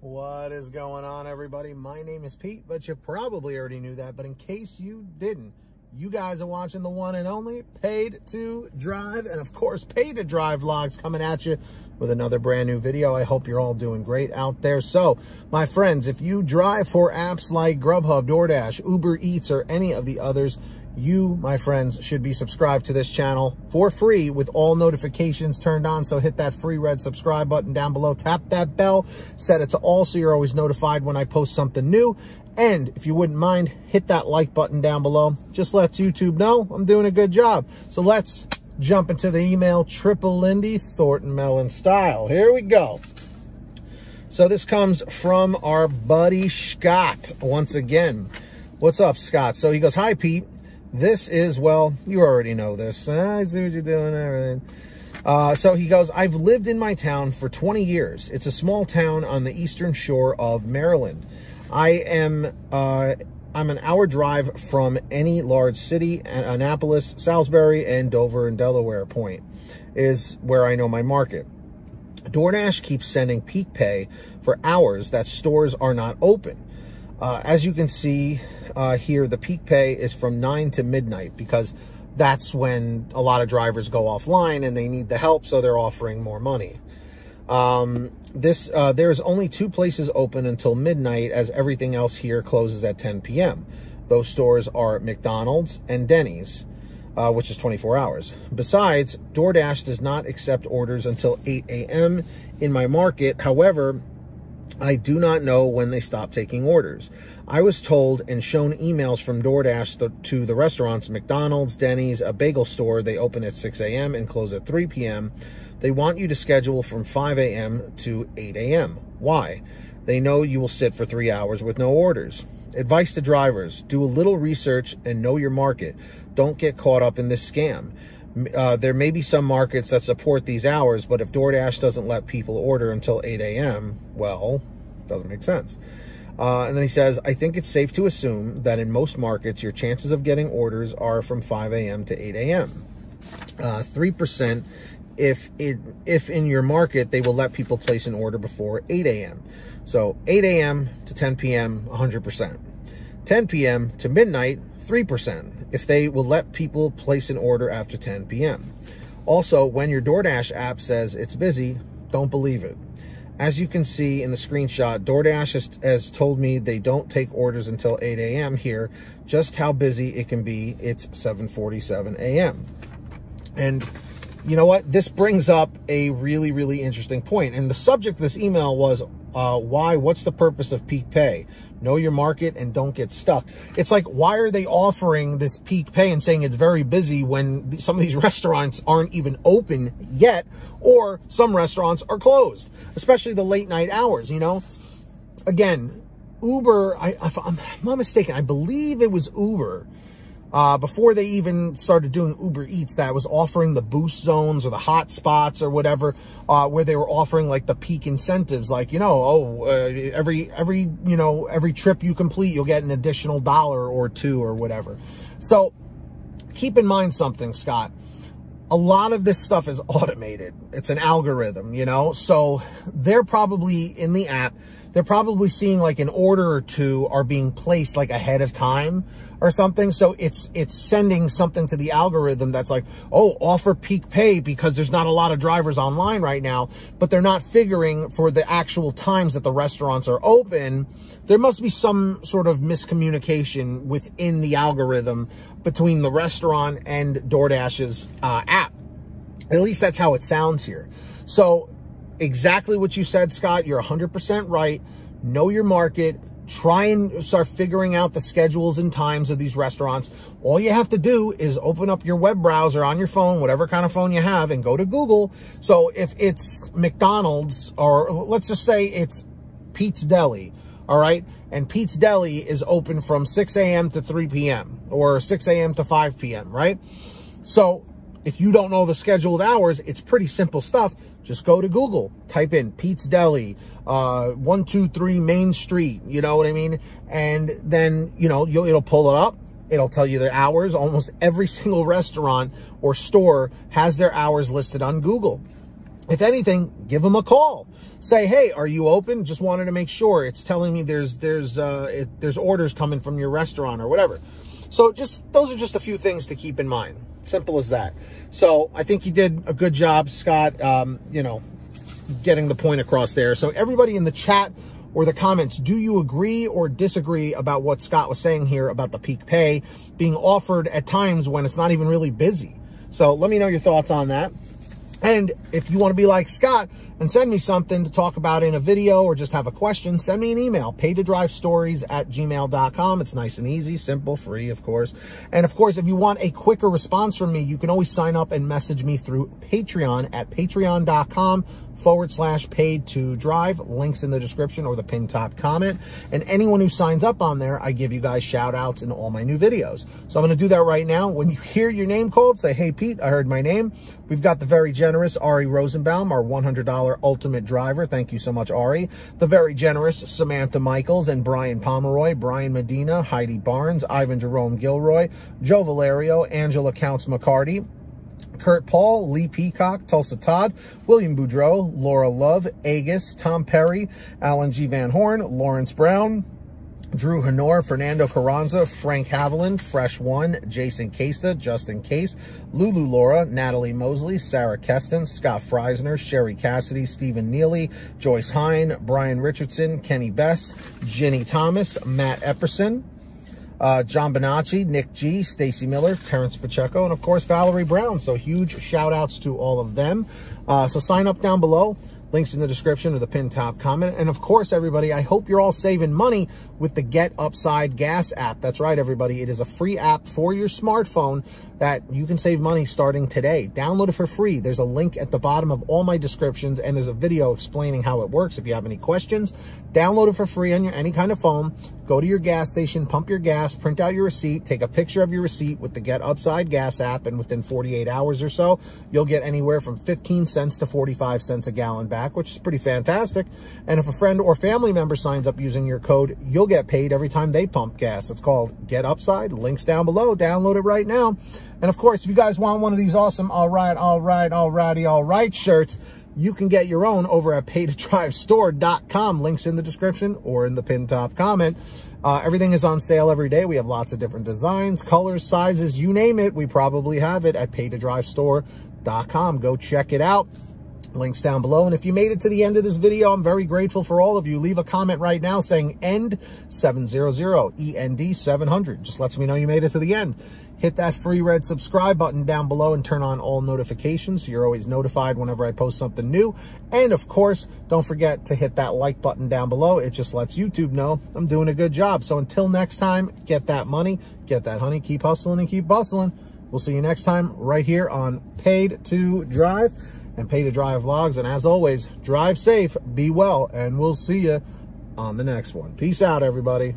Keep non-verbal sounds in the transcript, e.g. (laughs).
What is going on, everybody? My name is Pete, but you probably already knew that. But in case you didn't, you guys are watching the one and only Paid to Drive. And of course, Paid to Drive vlogs coming at you with another brand new video. I hope you're all doing great out there. So, my friends, if you drive for apps like Grubhub, DoorDash, Uber Eats, or any of the others, you, my friends, should be subscribed to this channel for free with all notifications turned on. So hit that free red subscribe button down below, tap that bell, set it to all so you're always notified when I post something new. And if you wouldn't mind, hit that like button down below. Just lets YouTube know I'm doing a good job. So let's jump into the email Triple Lindy Thornton Melon style. Here we go. So this comes from our buddy Scott once again. What's up, Scott? So he goes, Hi, Pete. This is, well, you already know this. I see what you're doing, everything. Uh, so he goes, I've lived in my town for 20 years. It's a small town on the eastern shore of Maryland. I am, uh, I'm an hour drive from any large city, Annapolis, Salisbury, and Dover and Delaware Point is where I know my market. DoorDash keeps sending peak pay for hours that stores are not open. Uh, as you can see uh, here, the peak pay is from 9 to midnight because that's when a lot of drivers go offline and they need the help, so they're offering more money. Um, this uh, There's only two places open until midnight as everything else here closes at 10 p.m. Those stores are McDonald's and Denny's, uh, which is 24 hours. Besides, DoorDash does not accept orders until 8 a.m. in my market. However, I do not know when they stopped taking orders. I was told and shown emails from DoorDash to the restaurants, McDonald's, Denny's, a bagel store. They open at 6 a.m. and close at 3 p.m. They want you to schedule from 5 a.m. to 8 a.m. Why? They know you will sit for three hours with no orders. Advice to drivers, do a little research and know your market. Don't get caught up in this scam. Uh, there may be some markets that support these hours, but if DoorDash doesn't let people order until 8 a.m., well, doesn't make sense. Uh, and then he says, I think it's safe to assume that in most markets, your chances of getting orders are from 5 a.m. to 8 a.m. Uh, 3% if it if in your market they will let people place an order before 8 a.m. So 8 a.m. to 10 p.m. 100%. 10 p.m. to midnight 3% if they will let people place an order after 10 p.m. Also, when your DoorDash app says it's busy, don't believe it. As you can see in the screenshot, DoorDash has, has told me they don't take orders until 8 a.m. here. Just how busy it can be, it's 7.47 a.m. And you know what? This brings up a really, really interesting point. And the subject of this email was uh, why, what's the purpose of peak pay? Know your market and don't get stuck. It's like, why are they offering this peak pay and saying it's very busy when some of these (laughs) restaurants aren't even open yet or some restaurants are closed, especially the late night hours, you know? Again, Uber, I, if I'm not mistaken, I believe it was Uber uh, before they even started doing Uber Eats that was offering the boost zones or the hot spots or whatever, uh, where they were offering like the peak incentives, like, you know, oh, uh, every, every, you know, every trip you complete, you'll get an additional dollar or two or whatever. So keep in mind something, Scott. A lot of this stuff is automated. It's an algorithm, you know, so they're probably in the app they're probably seeing like an order or two are being placed like ahead of time or something. So it's it's sending something to the algorithm that's like, oh, offer peak pay because there's not a lot of drivers online right now, but they're not figuring for the actual times that the restaurants are open. There must be some sort of miscommunication within the algorithm between the restaurant and DoorDash's uh, app. At least that's how it sounds here. So exactly what you said, Scott. You're 100% right. Know your market. Try and start figuring out the schedules and times of these restaurants. All you have to do is open up your web browser on your phone, whatever kind of phone you have, and go to Google. So if it's McDonald's, or let's just say it's Pete's Deli, all right? And Pete's Deli is open from 6 a.m. to 3 p.m. or 6 a.m. to 5 p.m., right? So if you don't know the scheduled hours, it's pretty simple stuff. Just go to Google, type in Pete's Deli, uh, 123 Main Street, you know what I mean? And then, you know, it'll pull it up. It'll tell you their hours. Almost every (laughs) single restaurant or store has their hours listed on Google. if anything, give them a call. Say, hey, are you open? Just wanted to make sure. It's telling me there's there's uh, it, there's orders coming from your restaurant or whatever. So just those are just a few things to keep in mind. Simple as that. So I think you did a good job, Scott. Um, you know, getting the point across there. So everybody in the chat or the comments, do you agree or disagree about what Scott was saying here about the peak pay being offered at times when it's not even really busy? So let me know your thoughts on that. And if you want to be like Scott and send me something to talk about in a video or just have a question, send me an email, pay to drive stories at gmail.com. It's nice and easy, simple, free, of course. And of course, if you want a quicker response from me, you can always sign up and message me through Patreon at patreon.com forward slash paid to drive. Links in the description or the pinned top comment. And anyone who signs up on there, I give you guys shout outs in all my new videos. So I'm going to do that right now. When you hear your name called, say, hey, Pete, I heard my name. We've got the very generous Ari Rosenbaum, our $100 ultimate driver. Thank you so much, Ari. The very generous Samantha Michaels and Brian Pomeroy, Brian Medina, Heidi Barnes, Ivan Jerome Gilroy, Joe Valerio, Angela Counts McCarty, Kurt Paul, Lee Peacock, Tulsa Todd, William Boudreau, Laura Love, Agus, Tom Perry, Alan G. Van Horn, Lawrence Brown, Drew Honor, Fernando Carranza, Frank Haviland, Fresh One, Jason Casta, Justin Case, Lulu Laura, Natalie Mosley, Sarah Keston, Scott Freisner, Sherry Cassidy, Stephen Neely, Joyce Hine, Brian Richardson, Kenny Bess, Jenny Thomas, Matt Epperson, uh, John Bonacci, Nick G, Stacy Miller, Terrence Pacheco, and of course, Valerie Brown. So huge shout outs to all of them. Uh, so sign up down below. Links in the description or the pinned top comment. And of course, everybody, I hope you're all saving money with the Get Upside Gas app. That's right, everybody. It is a free app for your smartphone that you can save money starting today. Download it for free. There's a link at the bottom of all my descriptions, and there's a video explaining how it works. If you have any questions, download it for free on your any kind of phone. Go to your gas station, pump your gas, print out your receipt, take a picture of your receipt with the Get Upside Gas app, and within 48 hours or so, you'll get anywhere from 15 cents to 45 cents a gallon back, which is pretty fantastic. And if a friend or family member signs up using your code, you'll get paid every time they pump gas. It's called Get Upside. Links down below. Download it right now. And of course, if you guys want one of these awesome all right, all right, all righty, all right shirts, you can get your own over at paidtodrivestore.com. Links in the description or in the pinned top comment. Uh, everything is on sale every day. We have lots of different designs, colors, sizes, you name it. We probably have it at paidtodrivestore.com. Go check it out. Links down below. And if you made it to the end of this video, I'm very grateful for all of you. Leave a comment right now saying END 700, END 700. Just lets me know you made it to the end hit that free red subscribe button down below and turn on all notifications so you're always notified whenever I post something new. And of course, don't forget to hit that like button down below. It just lets YouTube know I'm doing a good job. So until next time, get that money, get that honey, keep hustling and keep bustling. We'll see you next time right here on Paid to Drive and Pay to Drive Vlogs. And as always, drive safe, be well, and we'll see you on the next one. Peace out, everybody.